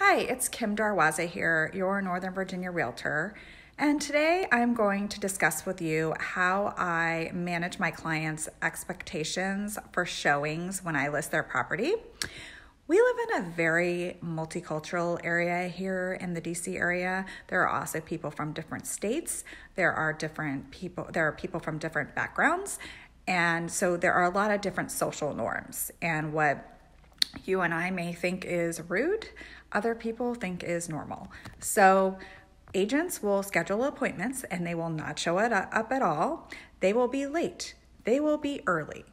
Hi, it's Kim Darwaza here, your Northern Virginia Realtor. And today I'm going to discuss with you how I manage my clients' expectations for showings when I list their property. We live in a very multicultural area here in the DC area. There are also people from different states. There are different people, there are people from different backgrounds. And so there are a lot of different social norms. And what you and I may think is rude, other people think is normal. So agents will schedule appointments and they will not show it up at all. They will be late. They will be early.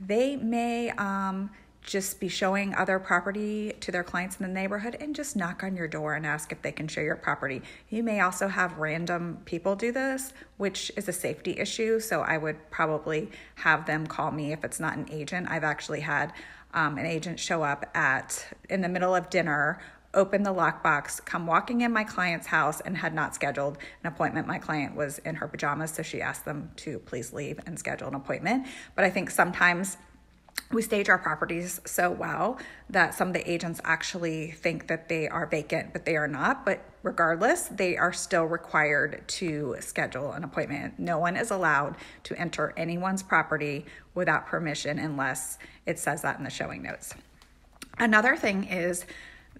They may um, just be showing other property to their clients in the neighborhood and just knock on your door and ask if they can show your property. You may also have random people do this, which is a safety issue. So I would probably have them call me if it's not an agent. I've actually had um, an agent show up at in the middle of dinner open the lockbox, come walking in my client's house, and had not scheduled an appointment. My client was in her pajamas, so she asked them to please leave and schedule an appointment. But I think sometimes we stage our properties so well that some of the agents actually think that they are vacant, but they are not. But regardless, they are still required to schedule an appointment. No one is allowed to enter anyone's property without permission unless it says that in the showing notes. Another thing is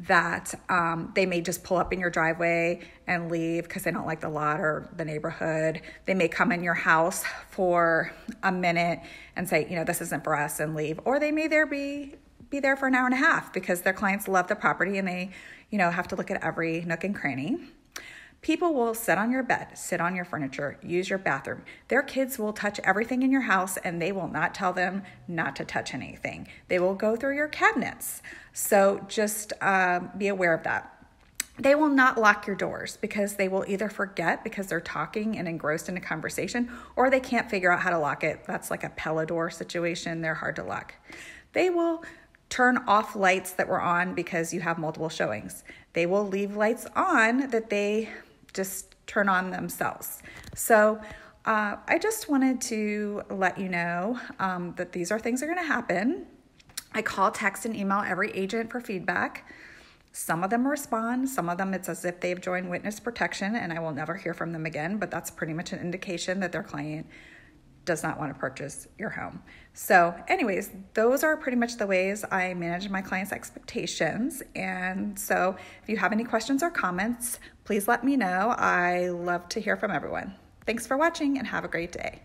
that um, they may just pull up in your driveway and leave because they don't like the lot or the neighborhood. They may come in your house for a minute and say, you know, this isn't for us and leave. Or they may there be be there for an hour and a half because their clients love the property and they, you know, have to look at every nook and cranny. People will sit on your bed, sit on your furniture, use your bathroom. Their kids will touch everything in your house and they will not tell them not to touch anything. They will go through your cabinets. So just um, be aware of that. They will not lock your doors because they will either forget because they're talking and engrossed in a conversation or they can't figure out how to lock it. That's like a Pella door situation. They're hard to lock. They will turn off lights that were on because you have multiple showings. They will leave lights on that they just turn on themselves. So uh, I just wanted to let you know um, that these are things that are going to happen. I call, text, and email every agent for feedback. Some of them respond, some of them it's as if they've joined witness protection and I will never hear from them again, but that's pretty much an indication that their client does not want to purchase your home. So, anyways, those are pretty much the ways I manage my clients' expectations. And so, if you have any questions or comments, please let me know. I love to hear from everyone. Thanks for watching and have a great day.